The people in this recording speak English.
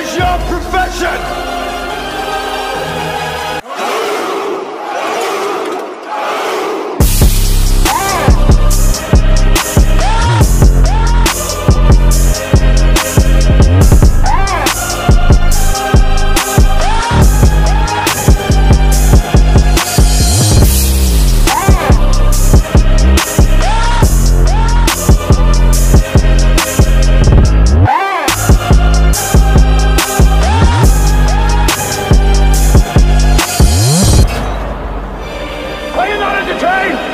is your profession? Are you not entertained?